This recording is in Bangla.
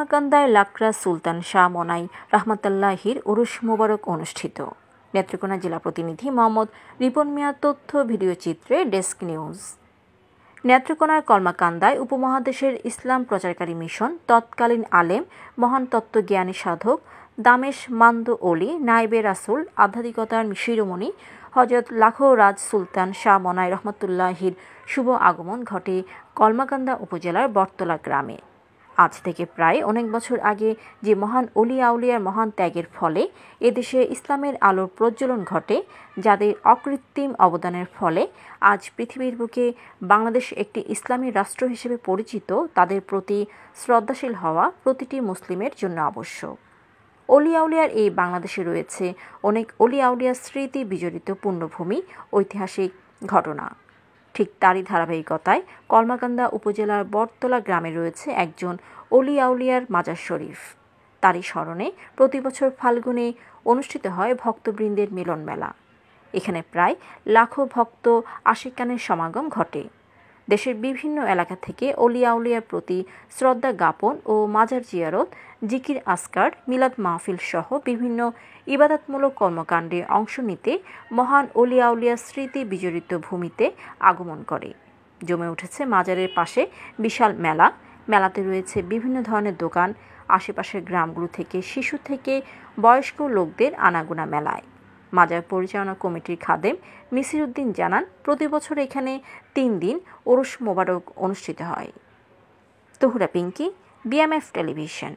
কলমাকান্দায় লাকড়া সুলতান শাহ মনাই রহমতাল্লাহির উরুস মোবারক অনুষ্ঠিত। নেত্রকোনা জেলা প্রতিনিধি মোহাম্মদ রিপন মিয়া তথ্য, ভিডিও চিত্রে ডেস্ক নিউজ। নেত্রকোনার কলমাকান্দায় উপমহাদেশের ইসলাম প্রচারকারী মিশন তৎকালীন আলেম, মহান তত্ত্বজ্ঞানী সাধক দামেশ মান্দ অলি নাইবে রাসুল, আধ্যাত্মিকতার শিরোমণি হজরত লাখো রাজ সুলতান শাহ মনাই রহমতুল্লাহির শুভ আগমন ঘটে কলমাকান্দা উপজেলার বটতলা গ্রামে। থেকে প্রায় অনেক বছর আগে যে মহান অলি আউলিয়ার মহান ত্যাগের ফলে এদেশে ইসলামের আলোর প্রজ্বলন ঘটে, যাদের অকৃত্রিম অবদানের ফলে আজ পৃথিবীর বুকে বাংলাদেশ একটি ইসলামী রাষ্ট্র হিসেবে পরিচিত, তাদের প্রতি শ্রদ্ধাশীল হওয়া প্রতিটি মুসলিমের জন্য আবশ্যক। অলি আউলিয়ার এই বাংলাদেশে রয়েছে অনেক অলি আউলিয়ার স্মৃতি বিজড়িত পুণ্যভূমি ঐতিহাসিক ঘটনা। ঠিক তারই ধারাবাহিকতায় কলমাকান্দা উপজেলার বটতলা গ্রামে রয়েছে একজন অলি আউলিয়ার মাজার শরীফ। তারই স্মরণে প্রতি বছর ফাল্গুনে অনুষ্ঠিত হয় ভক্তবৃন্দের মিলন মেলা এখানে প্রায় লাখো ভক্ত আশিকানের সমাগম ঘটে। দেশের বিভিন্ন এলাকা থেকে অলিয়া উলিয়ার প্রতি শ্রদ্ধা জ্ঞাপন ও মাজার জিয়ারত, জিকির আসকার, মিলাদ মাহফিল সহ বিভিন্ন ইবাদতমূলক কর্মকাণ্ডে অংশ নিতে মহান অলিয়া উলিয়ার স্মৃতি বিজড়িত ভূমিতে আগমন করে। জমে উঠেছে মাজারের পাশে বিশাল মেলা। মেলাতে রয়েছে বিভিন্ন ধরনের দোকান। আশেপাশের গ্রামগুলো থেকে শিশু থেকে বয়স্ক লোকদের আনাগোনা মেলায়। মাজার পরিচালনা কমিটির খাদেম মিসির উদ্দিন জানান, প্রতি বছর এখানে তিন দিন ওরস মোবারক অনুষ্ঠিত হয়। Tahura Pinky, BMF television.